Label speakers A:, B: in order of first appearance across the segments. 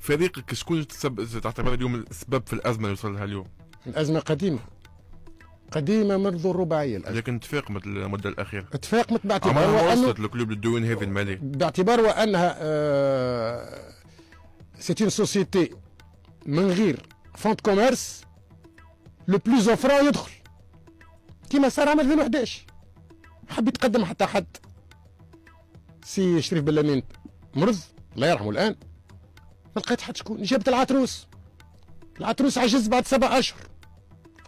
A: فريقك شكون تعتبر اليوم السبب في الأزمة اللي وصل لها اليوم؟
B: الأزمة قديمة. قديمة منذ الرباعية الأزمة.
A: لكن تفاقمت المدة الأخيرة.
B: تفاقمت باعتبار
A: عمرها وصلت ال club للديون هذه الماليه
B: باعتبار وأنها آه société من غير fonds de commerce le plus offrant يدخل. كيما صار عام 2011 حب يتقدم حتى حد. سي شريف بلامين مرض الله يرحمه الآن. ما لقيت حد شكون؟ جابت العتروس العتروس عجز بعد سبع أشهر.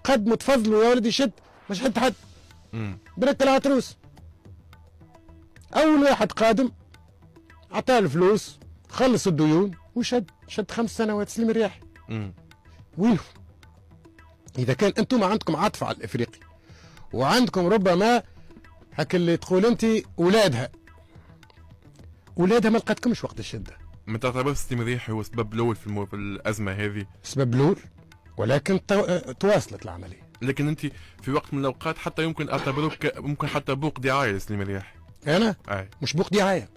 B: قدموا تفضلوا يا ولدي شد ما شد حد. برك العتروس أول واحد قادم عطاه الفلوس خلص الديون وشد شد خمس سنوات سليم الرياحي
A: مم.
B: وينه إذا كان أنتم عندكم عطف على الإفريقي وعندكم ربما هك اللي تقول أنت اولادها اولادها ما لقاتكمش وقت الشدة.
A: ما تعتبرش سليم ريحي هو السبب الأول في, المو... في الأزمة هذه.
B: سبب لول ولكن تو... تواصلت العملية.
A: لكن أنت في وقت من الأوقات حتى يمكن أعتبروك ك- ممكن حتى بوق دعاية لسليم رياحي
B: أنا؟
A: أي.
B: مش بوق دعاية.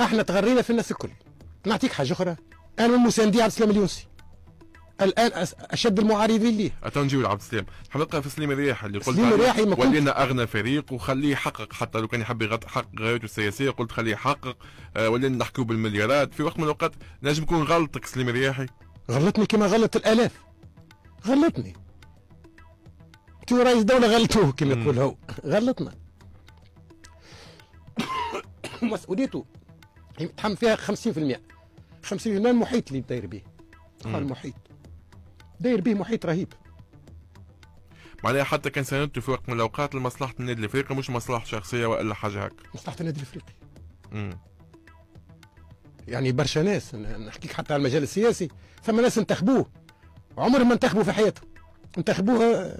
B: إحنا تغرينا في الناس الكل. نعطيك حاجة أخرى. أنا من مساندي عبد السلام اليونسي. الآن أشد المعارضين ليه؟
A: اتو نجيو لعبد السلام حنبقى في سليم رياحي اللي قلت
B: سليم
A: عليه
B: رياحي ما كنت-
A: ولينا أغنى فريق وخليه يحقق حتى لو كان يحب يحقق غايته السياسية قلت خليه يحقق. آه ولينا نحكيو بالمليارات. في وقت من الأوقات نجم يكون غلطك سليم رياحي
B: غلطني كما غلط الآلاف. غلطني. تو رئيس دولة غلطوه كما. يقول هو. غلطنا. مسؤوليته يتحمل فيها 50% 50% من المحيط اللي داير به. المحيط داير به محيط رهيب.
A: معناها حتى كان ساندته في وقت من الأوقات لمصلحة النادي الإفريقي مش مصلحة شخصية وإلا حاجة هكا.
B: مصلحة النادي الإفريقي.
A: مم.
B: يعني برشا ناس نحكيك حتى على المجال السياسي ثم ناس انتخبوه عمرهم ما انتخبوا في حياتهم. انتخبوه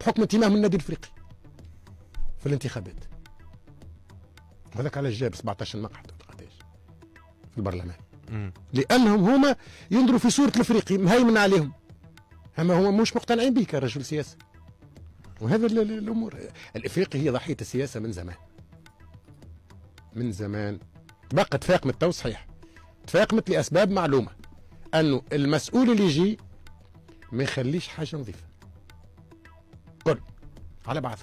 B: بحكم انتمائهم للنادي الإفريقي. في الانتخابات. وهذاك علاش جاب 17 مقعد ولا قداش في البرلمان.
A: مم.
B: لأنهم هما ينظروا في صورة الإفريقي مهيمن عليهم. أما هما مش مقتنعين به كرجل سياسي. وهذا ال- ال- الأمور. الإفريقي هي ضحية السياسة من زمان. من زمان. بقى تفاقمت تو صحيح. تفاقمت لأسباب معلومة. أنه المسؤول اللي يجي ما يخليش حاجة نظيفة. كل. على بعضه.